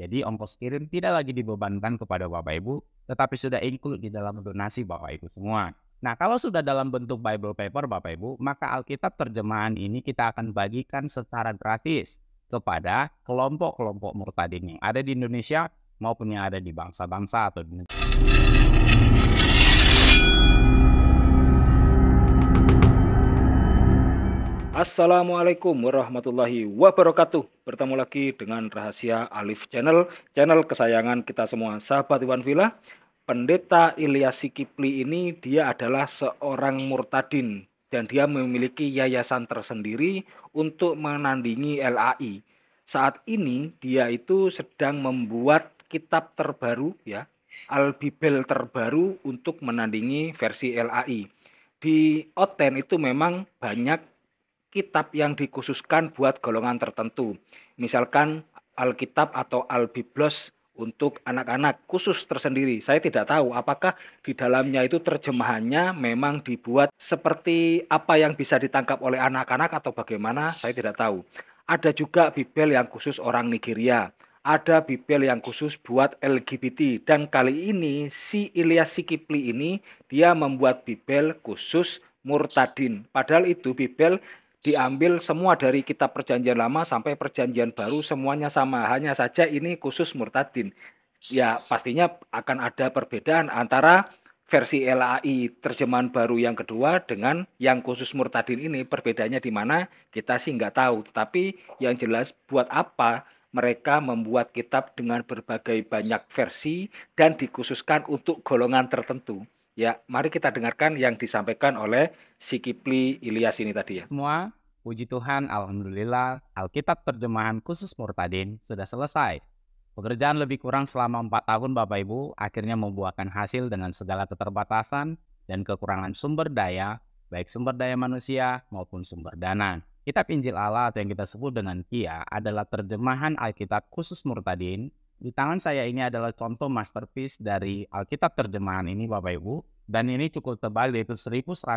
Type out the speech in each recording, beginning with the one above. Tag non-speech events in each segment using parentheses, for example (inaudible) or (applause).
Jadi ongkos kirim tidak lagi dibebankan kepada Bapak Ibu, tetapi sudah include di dalam donasi Bapak Ibu semua. Nah, kalau sudah dalam bentuk Bible paper Bapak Ibu, maka Alkitab terjemahan ini kita akan bagikan secara gratis kepada kelompok-kelompok murtadin yang ada di Indonesia maupun yang ada di bangsa-bangsa atau di Assalamualaikum warahmatullahi wabarakatuh. Bertemu lagi dengan Rahasia Alif Channel Channel kesayangan kita semua. Sahabat Iwan Villa Pendeta Ilyas Sikipli ini dia adalah seorang murtadin Dan dia memiliki yayasan tersendiri untuk menandingi LAI Saat ini dia itu sedang membuat kitab terbaru ya Al-Bibel terbaru untuk menandingi versi LAI di Oten itu memang banyak kitab yang dikhususkan buat golongan tertentu. Misalkan Alkitab atau Albiblos untuk anak-anak khusus tersendiri. Saya tidak tahu apakah di dalamnya itu terjemahannya memang dibuat seperti apa yang bisa ditangkap oleh anak-anak atau bagaimana, saya tidak tahu. Ada juga Bibel yang khusus orang Nigeria. Ada Bibel yang khusus buat LGBT dan kali ini si Ilyas Sikipli ini dia membuat Bibel khusus murtadin. Padahal itu Bibel diambil semua dari kitab perjanjian lama sampai perjanjian baru semuanya sama. Hanya saja ini khusus murtadin. Ya pastinya akan ada perbedaan antara versi LAI terjemahan baru yang kedua dengan yang khusus murtadin ini. Perbedaannya di mana kita sih nggak tahu. Tetapi yang jelas buat apa mereka membuat kitab dengan berbagai banyak versi dan dikhususkan untuk golongan tertentu Ya, mari kita dengarkan yang disampaikan oleh si Kipli Ilyas ini tadi ya. Semua, puji Tuhan, Alhamdulillah, Alkitab terjemahan khusus Murtadin sudah selesai. Pekerjaan lebih kurang selama empat tahun Bapak Ibu akhirnya membuahkan hasil dengan segala keterbatasan dan kekurangan sumber daya, baik sumber daya manusia maupun sumber dana. Kitab Injil Allah atau yang kita sebut dengan KIA adalah terjemahan Alkitab khusus Murtadin di tangan saya ini adalah contoh masterpiece dari Alkitab terjemahan ini Bapak Ibu. Dan ini cukup tebal yaitu 1135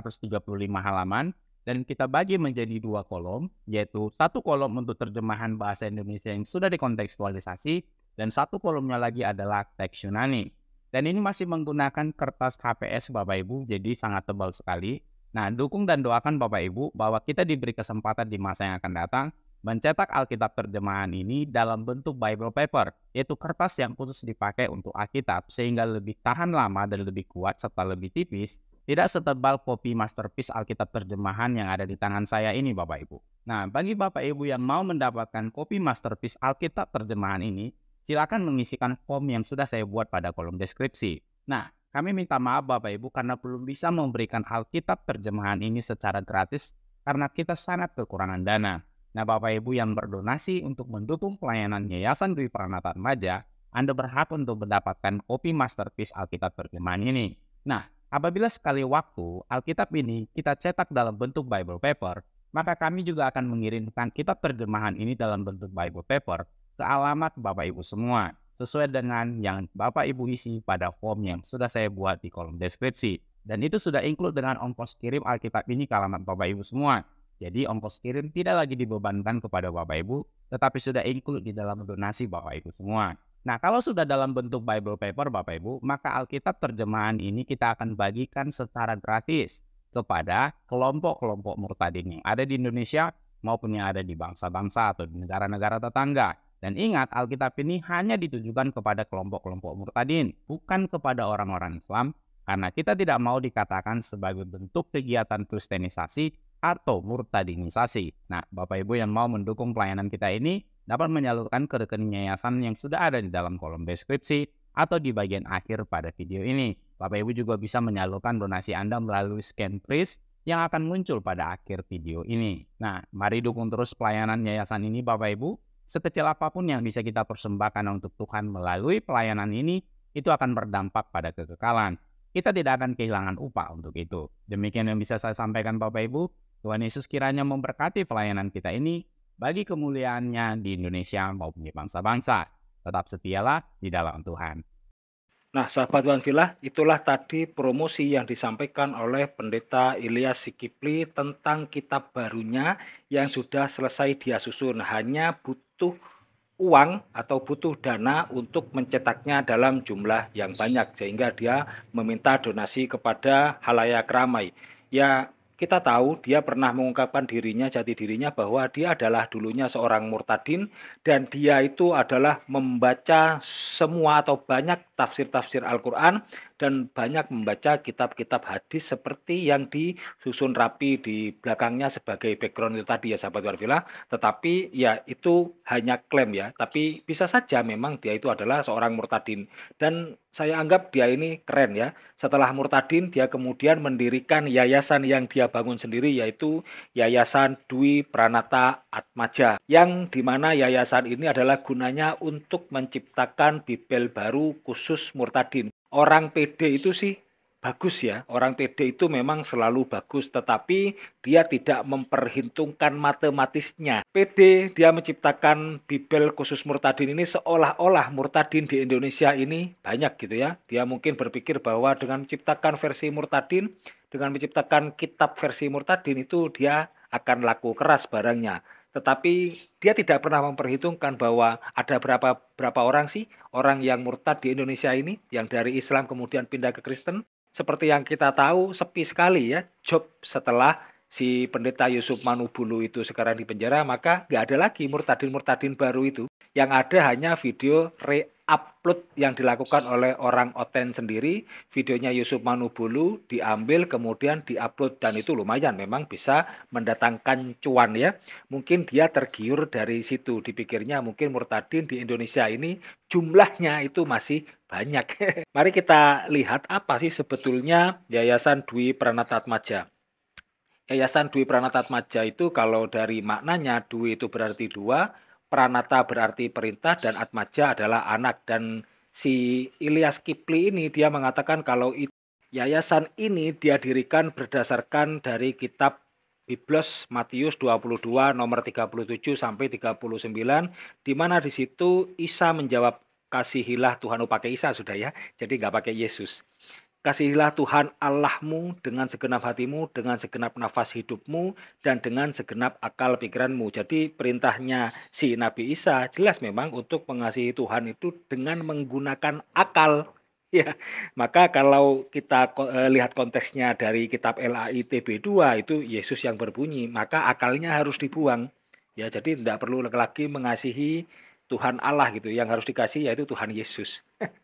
halaman. Dan kita bagi menjadi dua kolom, yaitu satu kolom untuk terjemahan bahasa Indonesia yang sudah dikontekstualisasi, dan satu kolomnya lagi adalah teks Yunani. Dan ini masih menggunakan kertas HPS Bapak Ibu, jadi sangat tebal sekali. Nah, dukung dan doakan Bapak Ibu bahwa kita diberi kesempatan di masa yang akan datang mencetak Alkitab terjemahan ini dalam bentuk Bible paper, yaitu kertas yang khusus dipakai untuk Alkitab sehingga lebih tahan lama dan lebih kuat serta lebih tipis, tidak setebal kopi masterpiece Alkitab terjemahan yang ada di tangan saya ini Bapak Ibu. Nah, bagi Bapak Ibu yang mau mendapatkan kopi masterpiece Alkitab terjemahan ini, silakan mengisikan form yang sudah saya buat pada kolom deskripsi. Nah, kami minta maaf Bapak Ibu karena belum bisa memberikan Alkitab terjemahan ini secara gratis karena kita sangat kekurangan dana. Nah, Bapak Ibu yang berdonasi untuk mendukung pelayanan Yayasan Dwi Pranata Remaja, Anda berhak untuk mendapatkan kopi masterpiece Alkitab terjemahan ini. Nah, apabila sekali waktu Alkitab ini kita cetak dalam bentuk Bible paper, maka kami juga akan mengirimkan kitab terjemahan ini dalam bentuk Bible paper ke alamat Bapak Ibu semua, sesuai dengan yang Bapak Ibu isi pada form yang sudah saya buat di kolom deskripsi. Dan itu sudah include dengan ongkos kirim Alkitab ini ke alamat Bapak Ibu semua. Jadi ongkos kirim tidak lagi dibebankan kepada Bapak Ibu, tetapi sudah include di dalam donasi Bapak Ibu semua. Nah, kalau sudah dalam bentuk Bible paper Bapak Ibu, maka Alkitab terjemahan ini kita akan bagikan secara gratis kepada kelompok-kelompok murtadin yang ada di Indonesia maupun yang ada di bangsa-bangsa atau di negara-negara tetangga. Dan ingat, Alkitab ini hanya ditujukan kepada kelompok-kelompok murtadin, bukan kepada orang-orang Islam, karena kita tidak mau dikatakan sebagai bentuk kegiatan kristenisasi atau murtadinisasi. Nah, Bapak Ibu yang mau mendukung pelayanan kita ini dapat menyalurkan ke rekening yayasan yang sudah ada di dalam kolom deskripsi atau di bagian akhir pada video ini. Bapak Ibu juga bisa menyalurkan donasi Anda melalui scan kris yang akan muncul pada akhir video ini. Nah, mari dukung terus pelayanan yayasan ini Bapak Ibu. Sekecil apa pun yang bisa kita persembahkan untuk Tuhan melalui pelayanan ini, itu akan berdampak pada kekekalan. Kita tidak akan kehilangan upah untuk itu. Demikian yang bisa saya sampaikan Bapak Ibu. Tuhan Yesus kiranya memberkati pelayanan kita ini bagi kemuliaannya di Indonesia maupun di bangsa-bangsa. Tetap setialah di dalam Tuhan. Nah, sahabat Tuhan Villa, itulah tadi promosi yang disampaikan oleh Pendeta Ilyas Sikipli tentang kitab barunya yang sudah selesai dia susun. Hanya butuh uang atau butuh dana untuk mencetaknya dalam jumlah yang banyak sehingga dia meminta donasi kepada halayak ramai. Ya kita tahu dia pernah mengungkapkan dirinya, jati dirinya bahwa dia adalah dulunya seorang murtadin dan dia itu adalah membaca semua atau banyak tafsir-tafsir Al-Quran dan banyak membaca kitab-kitab hadis seperti yang disusun rapi di belakangnya sebagai background itu tadi ya sahabat warfila tetapi ya itu hanya klaim ya tapi bisa saja memang dia itu adalah seorang murtadin dan saya anggap dia ini keren ya. Setelah murtadin, dia kemudian mendirikan yayasan yang dia bangun sendiri yaitu Yayasan Dwi Pranata Atmaja. Yang di mana yayasan ini adalah gunanya untuk menciptakan bibel baru khusus murtadin. Orang PD itu sih bagus ya. Orang PD itu memang selalu bagus, tetapi dia tidak memperhitungkan matematisnya. PD dia menciptakan Bibel khusus murtadin ini seolah-olah murtadin di Indonesia ini banyak gitu ya. Dia mungkin berpikir bahwa dengan menciptakan versi murtadin, dengan menciptakan kitab versi murtadin itu dia akan laku keras barangnya. Tetapi dia tidak pernah memperhitungkan bahwa ada berapa berapa orang sih orang yang murtad di Indonesia ini yang dari Islam kemudian pindah ke Kristen. Seperti yang kita tahu sepi sekali ya job setelah si pendeta Yusuf Manubulu itu sekarang di penjara maka nggak ada lagi murtadin-murtadin baru itu yang ada hanya video re-upload yang dilakukan oleh orang Oten sendiri videonya Yusuf Manubulu diambil kemudian diupload dan itu lumayan memang bisa mendatangkan cuan ya mungkin dia tergiur dari situ dipikirnya mungkin murtadin di Indonesia ini jumlahnya itu masih banyak. (laughs) Mari kita lihat apa sih sebetulnya Yayasan Dwi Pranata Atmaja. Yayasan Dwi Pranata Atmaja itu kalau dari maknanya Dwi itu berarti dua, Pranata berarti perintah dan Atmaja adalah anak. Dan si Ilyas Kipli ini dia mengatakan kalau yayasan ini dia dirikan berdasarkan dari kitab Biblos Matius 22 nomor 37 sampai 39 di mana di situ Isa menjawab kasihilah Tuhan pakai Isa sudah ya. Jadi nggak pakai Yesus Kasihilah Tuhan Allahmu dengan segenap hatimu, dengan segenap nafas hidupmu, dan dengan segenap akal pikiranmu. Jadi perintahnya si Nabi Isa jelas memang untuk mengasihi Tuhan itu dengan menggunakan akal. (laughs) Ya, maka kalau kita eh, lihat konteksnya dari kitab LAITB 2 itu Yesus yang berbunyi, maka akalnya harus dibuang. Ya, jadi tidak perlu lagi mengasihi Tuhan Allah gitu. Yang harus dikasih yaitu Tuhan Yesus. (laughs)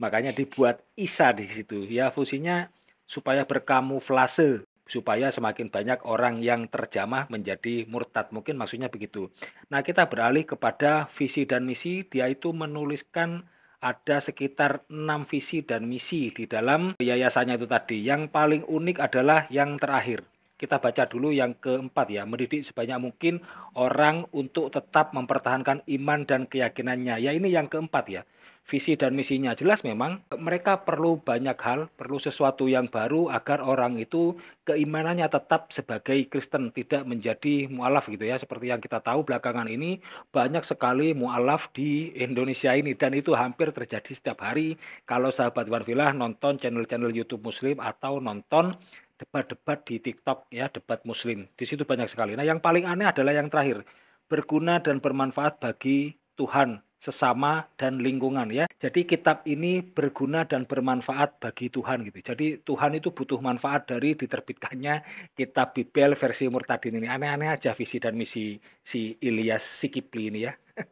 Makanya dibuat Isa di situ. Ya fungsinya supaya berkamuflase supaya semakin banyak orang yang terjamah menjadi murtad. Mungkin maksudnya begitu. Nah, kita beralih kepada visi dan misi. Dia itu menuliskan ada sekitar enam visi dan misi di dalam yayasannya itu tadi. Yang paling unik adalah yang terakhir kita baca dulu yang keempat ya, mendidik sebanyak mungkin orang untuk tetap mempertahankan iman dan keyakinannya. Ya ini yang keempat ya. Visi dan misinya jelas memang mereka perlu banyak hal, perlu sesuatu yang baru agar orang itu keimanannya tetap sebagai Kristen, tidak menjadi mualaf gitu ya. Seperti yang kita tahu belakangan ini banyak sekali mualaf di Indonesia ini dan itu hampir terjadi setiap hari kalau sahabat Wan Villa nonton channel-channel YouTube Muslim atau nonton debat-debat di TikTok ya, debat muslim. Di situ banyak sekali. Nah, yang paling aneh adalah yang terakhir, berguna dan bermanfaat bagi Tuhan, sesama dan lingkungan ya. Jadi kitab ini berguna dan bermanfaat bagi Tuhan gitu. Jadi Tuhan itu butuh manfaat dari diterbitkannya kitab Bibel versi Murtadin ini. Aneh-aneh aja visi dan misi si Ilyas Sikipli ini ya. (laughs)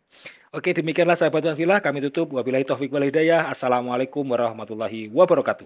Oke, demikianlah sahabat Tuhan Villa. Kami tutup. Wabillahi taufik wal hidayah. Assalamualaikum warahmatullahi wabarakatuh.